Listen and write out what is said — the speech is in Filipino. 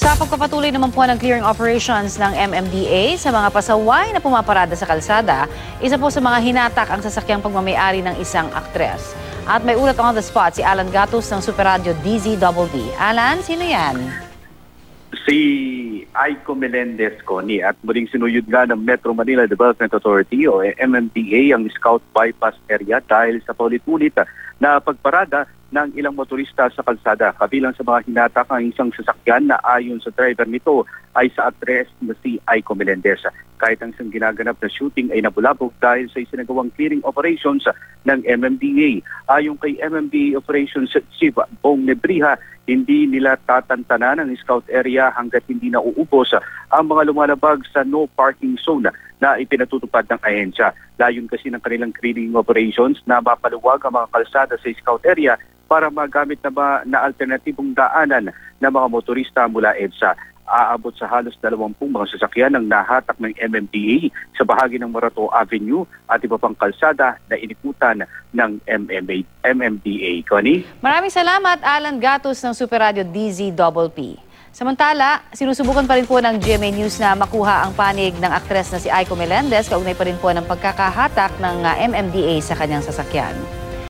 Sa pagpapatuloy naman po ng clearing operations ng MMDA sa mga pasaway na pumaparada sa kalsada, isa po sa mga hinatak ang sasakyang pagmamayari ng isang aktres. At may ulat on the spot si Alan Gatos ng Super Radio DZBB. Alan, sino yan? si Aiko Melendez Connie at muling sinuyod nga ng Metro Manila Development Authority o MMDA ang Scout Bypass area dahil sa paulit-ulit na pagparada ng ilang motorista sa kalsada. Kabilang sa mga hinatak ang isang sasakyan na ayon sa driver nito ay sa address na si Aiko Melendez. Kahit ang isang ginaganap na shooting ay nabulabog dahil sa isinagawang clearing operations ng MMDA. Ayon kay MMDA Operations Chief Bong Nebriha, hindi nila tatantanan ang scout area hanggat hindi nauubos ang mga lumalabag sa no parking zone na ipinatutupad ng ahensya. Layon kasi ng kanilang clearing operations na mapaluwag ang mga kalsada sa scout area para magamit na, ba, na alternatibong daanan ng mga motorista mula EDSA. Aabot sa halos 20 mga sasakyan ang nahatak ng MMDA sa bahagi ng Morato Avenue at iba pang kalsada na inikutan ng MMA, MMDA. Connie? Maraming salamat, Alan Gatos ng Super Radio DZBB. Samantala, sinusubukan pa rin po ng GMA News na makuha ang panig ng aktres na si Aiko Melendez kaugnay pa rin po ng pagkakahatak ng ah, MMDA sa kanyang sasakyan.